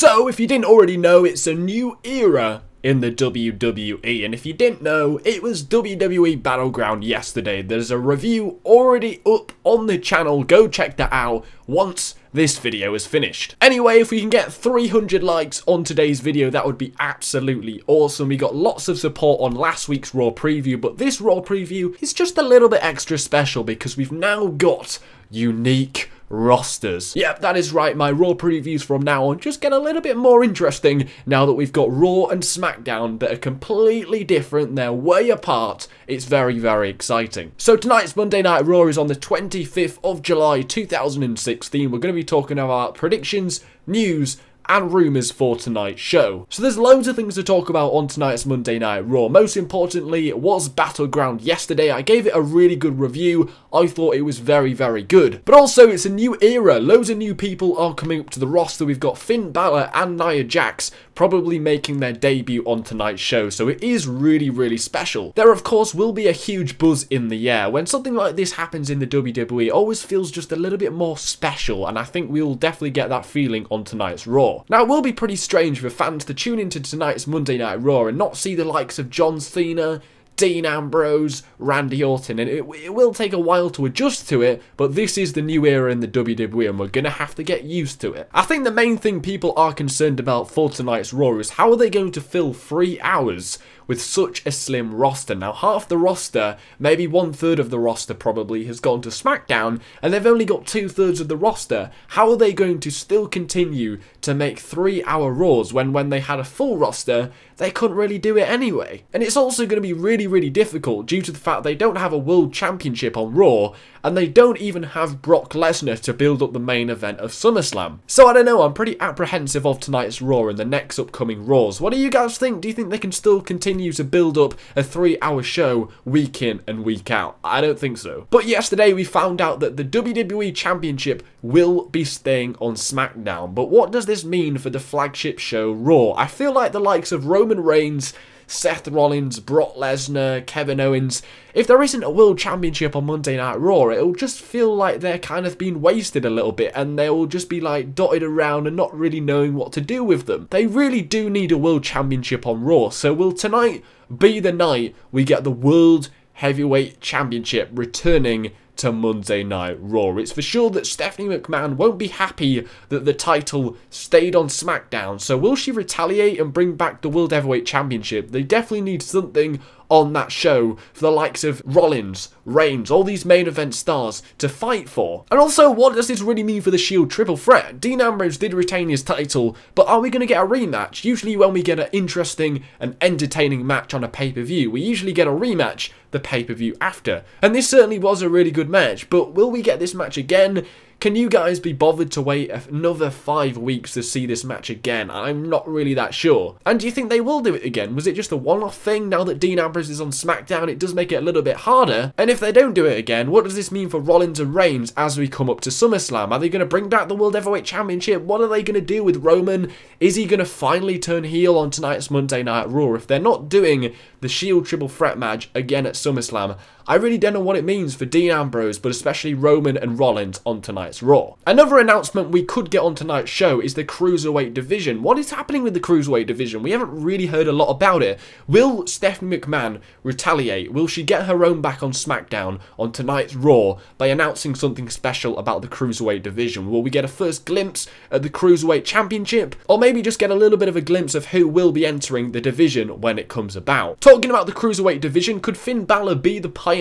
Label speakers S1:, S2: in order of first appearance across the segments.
S1: So, if you didn't already know, it's a new era in the WWE. And if you didn't know, it was WWE Battleground yesterday. There's a review already up on the channel. Go check that out once this video is finished. Anyway, if we can get 300 likes on today's video, that would be absolutely awesome. We got lots of support on last week's Raw preview, but this Raw preview is just a little bit extra special because we've now got unique rosters. Yep, that is right, my Raw previews from now on just get a little bit more interesting now that we've got Raw and SmackDown that are completely different, they're way apart, it's very, very exciting. So tonight's Monday Night Raw is on the 25th of July 2016, we're going to be talking about predictions, news, and rumours for tonight's show. So there's loads of things to talk about on tonight's Monday Night Raw. Most importantly, was Battleground yesterday. I gave it a really good review. I thought it was very, very good. But also, it's a new era. Loads of new people are coming up to the roster. We've got Finn Balor and Nia Jax probably making their debut on tonight's show, so it is really, really special. There, of course, will be a huge buzz in the air. When something like this happens in the WWE, it always feels just a little bit more special, and I think we will definitely get that feeling on tonight's Raw. Now, it will be pretty strange for fans to tune into tonight's Monday Night Raw and not see the likes of John Cena, Dean Ambrose, Randy Orton, and it, it, will take a while to adjust to it, but this is the new era in the WWE, and we're going to have to get used to it. I think the main thing people are concerned about for tonight's Raw is how are they going to fill three hours with such a slim roster. Now, half the roster, maybe one third of the roster probably, has gone to SmackDown, and they've only got two thirds of the roster. How are they going to still continue to make three hour Raws when, when they had a full roster, they couldn't really do it anyway? And it's also going to be really, really difficult due to the fact they don't have a World Championship on Raw, and they don't even have Brock Lesnar to build up the main event of SummerSlam. So I don't know, I'm pretty apprehensive of tonight's Raw and the next upcoming Raws. What do you guys think? Do you think they can still continue to build up a three hour show week in and week out? I don't think so. But yesterday we found out that the WWE Championship will be staying on SmackDown. But what does this mean for the flagship show Raw? I feel like the likes of Roman Reigns Seth Rollins, Brock Lesnar, Kevin Owens. If there isn't a World Championship on Monday Night Raw, it'll just feel like they're kind of being wasted a little bit and they'll just be like dotted around and not really knowing what to do with them. They really do need a World Championship on Raw, so will tonight be the night we get the World Heavyweight Championship returning to Monday Night Raw. It's for sure that Stephanie McMahon won't be happy that the title stayed on SmackDown, so will she retaliate and bring back the World Heavyweight Championship? They definitely need something on that show for the likes of Rollins, Reigns, all these main event stars to fight for. And also, what does this really mean for the Shield triple threat? Dean Ambrose did retain his title, but are we going to get a rematch? Usually when we get an interesting and entertaining match on a pay-per-view, we usually get a rematch the pay-per-view after. And this certainly was a really good match, but will we get this match again? Can you guys be bothered to wait another five weeks to see this match again? I'm not really that sure. And do you think they will do it again? Was it just a one-off thing now that Dean Ambrose is on SmackDown? It does make it a little bit harder. And if they don't do it again, what does this mean for Rollins and Reigns as we come up to SummerSlam? Are they going to bring back the World Heavyweight Championship? What are they going to do with Roman? Is he going to finally turn heel on tonight's Monday Night Raw? If they're not doing the Shield Triple Threat match again at SummerSlam, I really don't know what it means for Dean Ambrose, but especially Roman and Rollins on tonight's Raw. Another announcement we could get on tonight's show is the Cruiserweight division. What is happening with the Cruiserweight division? We haven't really heard a lot about it. Will Stephanie McMahon retaliate? Will she get her own back on SmackDown on tonight's Raw by announcing something special about the Cruiserweight division? Will we get a first glimpse at the Cruiserweight Championship? Or maybe just get a little bit of a glimpse of who will be entering the division when it comes about? Talking about the Cruiserweight division, could Finn Balor be the pioneer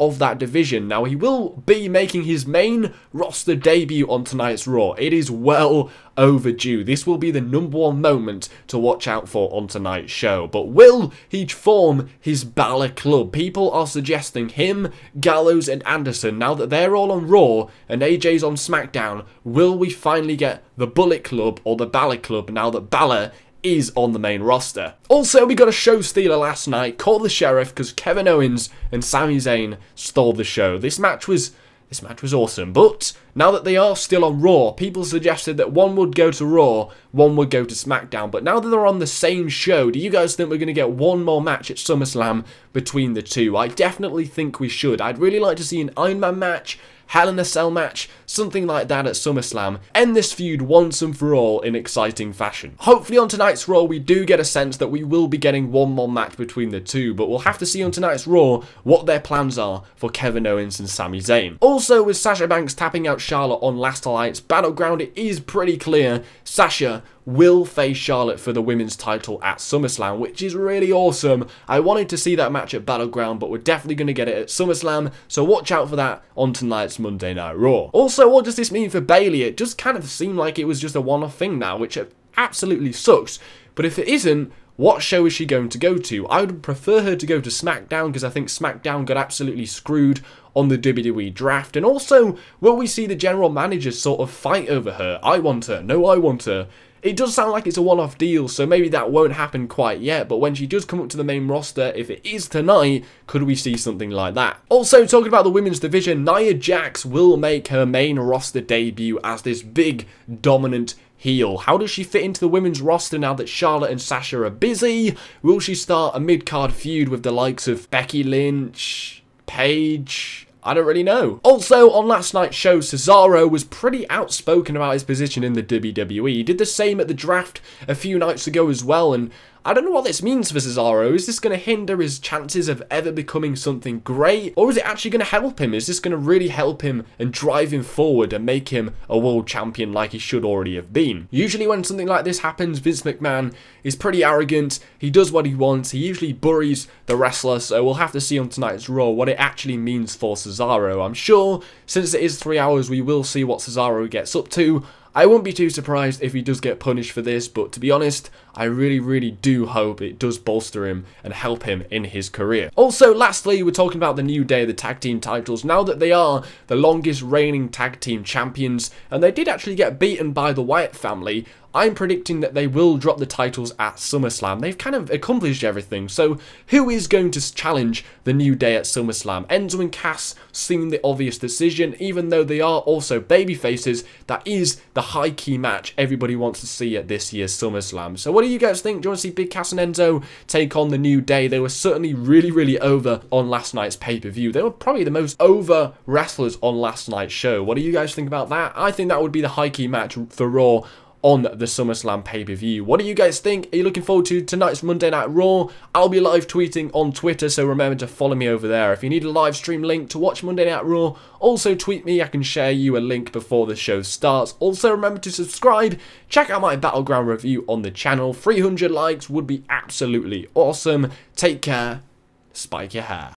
S1: of that division? Now, he will be making his main roster debut on tonight's Raw. It is well overdue. This will be the number one moment to watch out for on tonight's show. But will he form his Balor Club? People are suggesting him, Gallows, and Anderson, now that they're all on Raw and AJ's on SmackDown, will we finally get the Bullet Club or the Balor Club now that Balor is on the main roster. Also, we got a show stealer last night, Call the Sheriff, because Kevin Owens and Sami Zayn stole the show. This match was this match was awesome, but now that they are still on Raw, people suggested that one would go to Raw, one would go to SmackDown. But now that they're on the same show, do you guys think we're going to get one more match at SummerSlam between the two? I definitely think we should. I'd really like to see an Iron Man match, Hell in a Cell match, something like that at SummerSlam. End this feud once and for all in exciting fashion. Hopefully on tonight's Raw we do get a sense that we will be getting one more match between the two, but we'll have to see on tonight's Raw what their plans are for Kevin Owens and Sami Zayn. Also, with Sasha Banks tapping out Charlotte on Last Alliance Battleground, it is pretty clear Sasha will face Charlotte for the women's title at SummerSlam, which is really awesome. I wanted to see that match at Battleground, but we're definitely going to get it at SummerSlam, so watch out for that on tonight's Monday Night Raw. Also, what does this mean for Bayley? It just kind of seemed like it was just a one-off thing now, which absolutely sucks. But if it isn't, what show is she going to go to? I would prefer her to go to SmackDown because I think SmackDown got absolutely screwed on the WWE draft. And also, will we see the general managers sort of fight over her? I want her. No, I want her. It does sound like it's a one-off deal, so maybe that won't happen quite yet, but when she does come up to the main roster, if it is tonight, could we see something like that? Also, talking about the women's division, Nia Jax will make her main roster debut as this big, dominant heel. How does she fit into the women's roster now that Charlotte and Sasha are busy? Will she start a mid-card feud with the likes of Becky Lynch, Paige, I don't really know. Also, on last night's show, Cesaro was pretty outspoken about his position in the WWE. He did the same at the draft a few nights ago as well, and I don't know what this means for Cesaro. Is this going to hinder his chances of ever becoming something great? Or is it actually going to help him? Is this going to really help him and drive him forward and make him a world champion like he should already have been? Usually when something like this happens, Vince McMahon is pretty arrogant. He does what he wants. He usually buries the wrestler. So we'll have to see on tonight's Raw what it actually means for Cesaro. I'm sure since it is three hours, we will see what Cesaro gets up to. I won't be too surprised if he does get punished for this, but to be honest, I really, really do hope it does bolster him and help him in his career. Also, lastly, we're talking about the New Day, of the tag team titles. Now that they are the longest reigning tag team champions, and they did actually get beaten by the Wyatt family, I'm predicting that they will drop the titles at SummerSlam. They've kind of accomplished everything, so who is going to challenge the New Day at SummerSlam? Enzo and Cass seem the obvious decision, even though they are also baby faces. That is the high key match everybody wants to see at this year's SummerSlam. So what do you guys think? Do you want to see Big Cass and Enzo take on the New Day? They were certainly really, really over on last night's pay-per-view. They were probably the most over wrestlers on last night's show. What do you guys think about that? I think that would be the high key match for Raw on the SummerSlam pay-per-view. What do you guys think? Are you looking forward to tonight's Monday Night Raw? I'll be live tweeting on Twitter, so remember to follow me over there. If you need a live stream link to watch Monday Night Raw, also tweet me. I can share you a link before the show starts. Also, remember to subscribe. Check out my Battleground review on the channel. 300 likes would be absolutely awesome. Take care. Spike your hair.